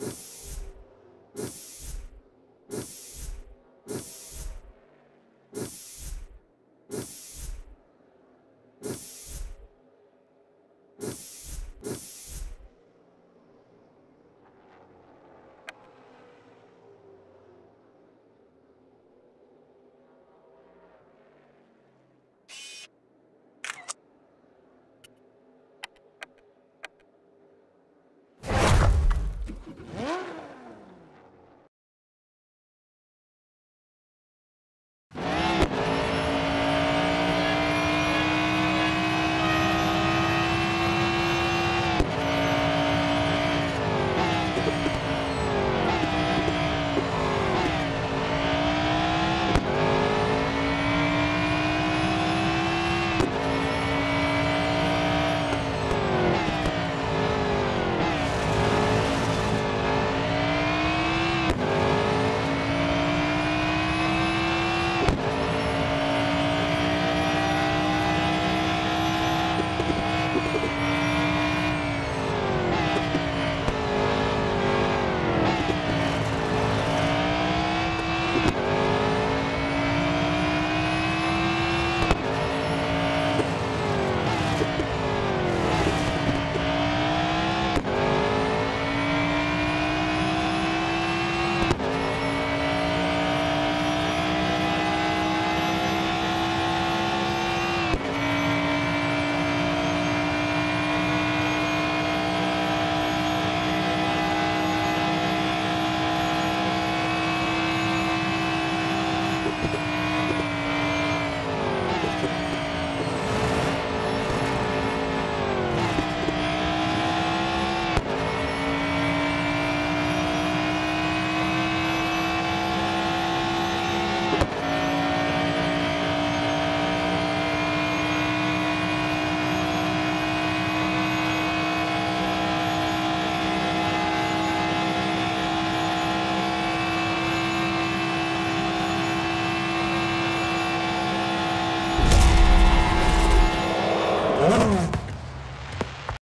you